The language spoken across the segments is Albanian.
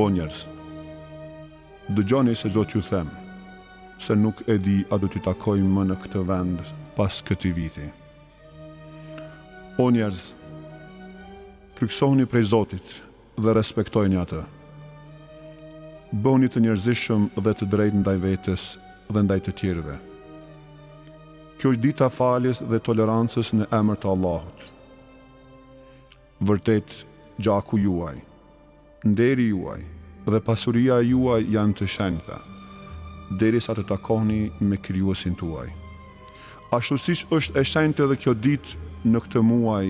O njerëz, dëgjoni se ç'do t'ju them, se nuk e di a do t'ju takoj më në këtë vend pas këtij viti. O njerëz, frikësohuni prej Zotit, dhe respektojeni atë. Bëhuni të njerëzishëm dhe të drejtë ndaj vetes dhe ndaj të tjerëve. Kjo është dita e faljes dhe tolerancës në emër të Allahut. Vërtet, gjaku juaj, nderi juaj dhe pasuria e juaj janë të shenjta, derisa të takohni me Krijuesin tuaj. Ashtu siç është e shenjtë edhe kjo ditë në këtë muaj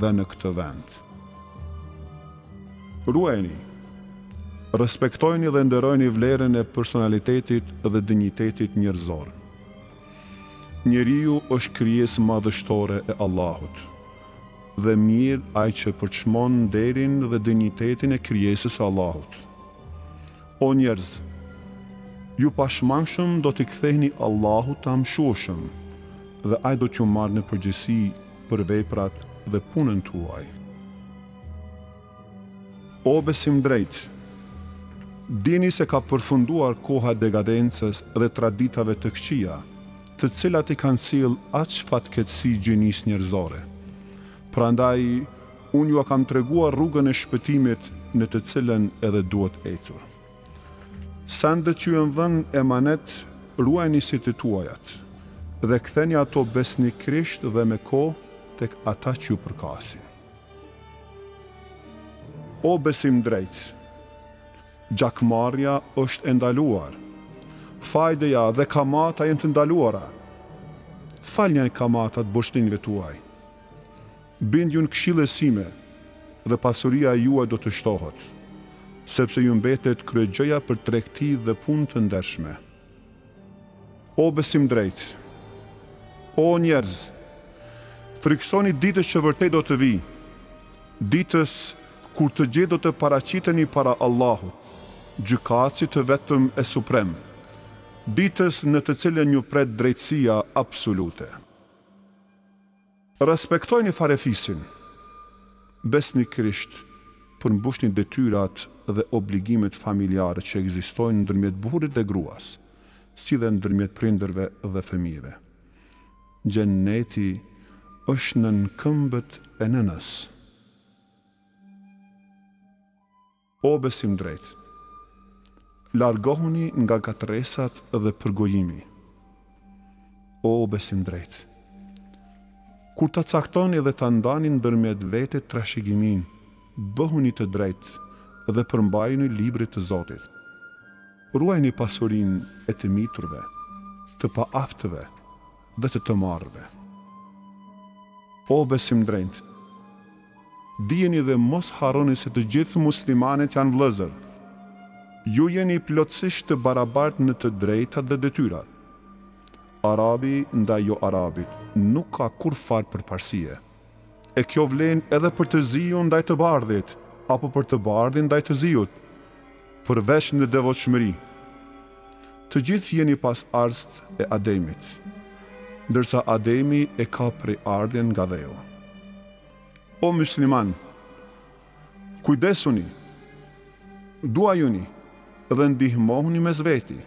dhe në këtë vend. Ruajeni, respektojeni dhe nderojeni vlerën e personalitetit dhe dinjitetit njerëzor. Njeriu është krijesë madhështore e Allahut dhe mjerë ai që përçmon nderin dhe dinjitetin e krijesës së Allahut. O njerëz, ju pashmangshëm do t'i ktheheni Allahut të Amshueshëm dhe Ai do t'ju marrë në përgjegjësi për veprat dhe punën tuaj. O besimdrejtë! Dini se ka përfunduar koha e dekadencës dhe traditave të këqija, të cilat i kanë sjellë aq fatkeqësi gjinisë njerëzore. Prandaj, unë jua kam treguar rrugën e shpëtimit në të cilën edhe duhet ecur. Sendet që ju janë dhënë emanet, ruajini si të tuajat, dhe kthejini ato besnikërisht dhe me kohë tek ata që ju përkasin. O besimdrejtë! Gjakmarrja është e ndaluar. Fajdeja dhe kamata janë të ndaluara. Faljani kamatat borxhlinjve tuaj. Bindjuni këshillës sime dhe pasuria e juaj do të shtohet, sepse ju mbetet kryegjëja për tregti dhe punë të ndershme. O besimdrejtë! O njerëz! Frikësojuni ditës që vërtet do të vijë, ditës kur të gjithë do të paraqiteni para Allahut, Gjykatësit të Vetëm e Suprem, ditës në të cilën ju pret drejtësia absolute. Respektojni farefisin, besnikërisht përmbushni detyrat dhe obligimet familjare që ekzistojnë ndërmjet burrit dhe gruas, si dhe ndërmjet prindërve dhe fëmijëve. Xhenneti është nën këmbët e nënës. O besimdrejtë! Largohuni nga ngatërresat dhe përgojimi! O besimdrejtë! Kur ta caktoni dhe ta ndani ndërmjet vete trashëgiminë, bëhuni të drejtë dhe përmbajuni librit të Zotit. Ruajini pasurinë e të miturve, të paaftëve dhe të të marrëve! O besimdrejtë! Dijeni dhe mos harroni se të gjithë muslimanët janë vëllezër. Ju jeni plotësisht të barabartë në të drejtat dhe detyrat. Arabi ndaj jo-arabit nuk ka kurrfarë përparësie. E kjo vlen edhe për të ziun ndaj të bardhit, apo për të bardhin ndaj të ziut, përveç në devotshmëri. Të gjithë jeni pasardhës të e Ademit, ndërsa Ademi e ka prejardhjen nga dheu. O myslimanë, kujdesuni, duajuni dhe ndihmohuni mes veti.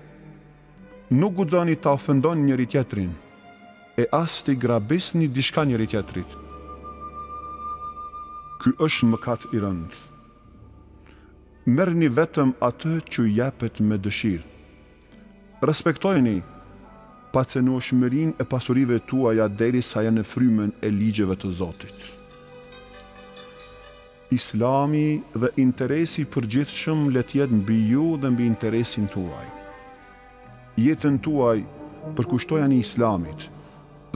Nuk guxoni ta ofendoni njëri tjetrin e as t'i grabisni diçka njëri tjetrit. Ky është mëkat i rëndë. Merrni vetëm atë që u jepet me dëshirë. Respektoni pacenueshmërinë e pasurive tuaja derisa janë në frymën e ligjeve të Zotit. Islami dhe interesi i përgjithshëm le të jetë mbi ju dhe mbi interesin tuaj. Jetën tuaj përkushtojani Islamit,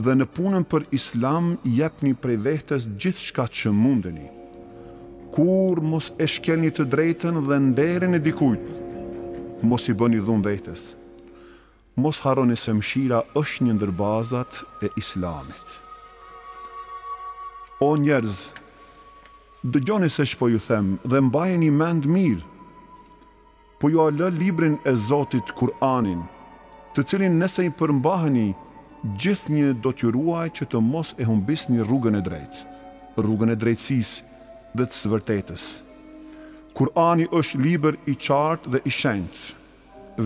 Dhe në punën për Islam jepni prej vehtes gjithçka që mundeni. Kurrë mos e shkelni të drejtën dhe nderin e dikujt. Mos i bëni dhunë vetes. Mos harroni se mëshira është një ndër bazat e Islamit. O njerëz, dëgjoni se ç'po ju them dhe mbajeni mend mirë. Po jua lë librin e Zotit Kur'anin, të cilit nëse i përmbaheni, gjithnjë do t'ju ruajë që të mos e humbisni rrugën e drejtë, rrugën e drejtësisë dhe të së vërtetës. Kur'ani është libër i qartë dhe i shenjtë,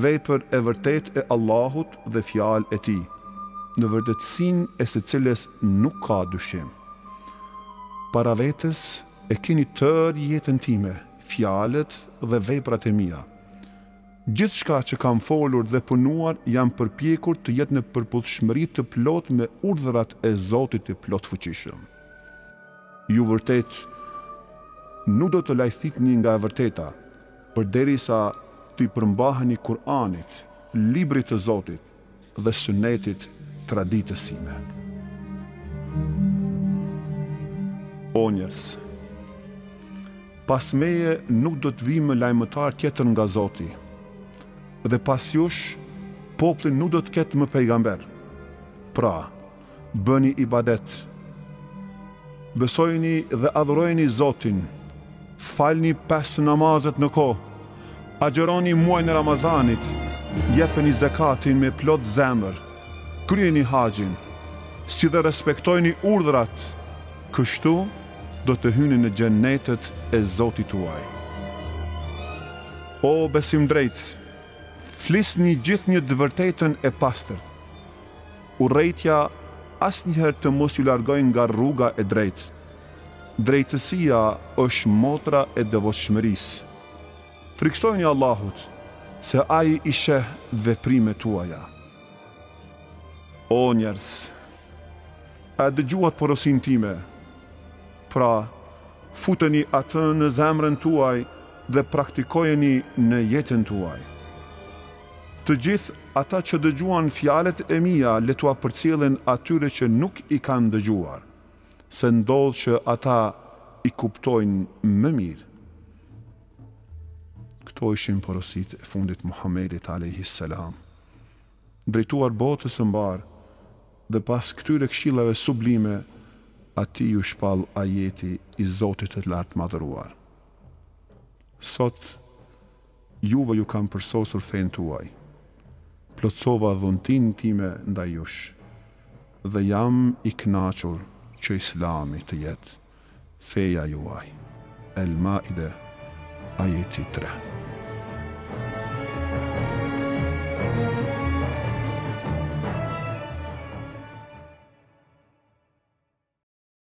vepër e vërtetë e Allahut dhe fjalë e Tij, në vërtetësinë e së cilës nuk ka dyshim. Para vetes e keni tërë jetën time. fjalët dhe veprat e mia. Gjithçka që kam folur dhe punuar jam përpjekur të jetë në përputhshmëri të plotë me urdhërat e Zotit të Plotfuqishëm. Ju vërtetë nuk do të lajthitni nga e vërteta, përderisa t'i përmbaheni Kur'anit, Librit të Zotit. dhe Sunetit, traditës sime. O njerëz! Pas meje nuk do të vijë më lajmëtar tjetër nga Zoti, dhe pas jush, populli nuk do të ketë më pejgamber. Pra, Bëni ibadet. Besojini dhe adhurojeni Zotin. Falni pesë namazet në kohë. Agjëroni muajin e Ramazanit. Jepeni zekatin me plot zemër. Kryeni haxhin. Si dhe respektojini urdhrat. Kështu do të hyni në xhennetet e Zotit tuaj. O besimdrejtë, flisni gjithnjë të vërtetën e pastër. Urrejtja asnjëherë të mos ju largojë nga rruga e drejtë. Drejtësia është motra e devotshmërisë. Frikësojuni Allahut, se Ai i sheh veprimet tuaja. O njerëz! E dëgjuat porosinë time? Pra, futeni atë në zemrën tuaj dhe praktikojeni në jetën tuaj. Të gjithë ata që dëgjuan fjalët e mia le t'ua përcjellin atyre që nuk i kanë dëgjuar, se ndodh që ata i kuptojnë më mirë. Këto ishin porositë e fundit Muhamedit alejhi selam, drejtuar botës së mbarë, dhe pas këtyre këshillave sublime, atij iu shpall ajeti i Zotit të Lartmadhëruar. Sot, Juve ju kam përsosur fenë tuaj, plotësova dhuntinë time ndaj jush dhe jam i kënaqur që Islami të jetë feja juaj. El-Maide, ajeti tre.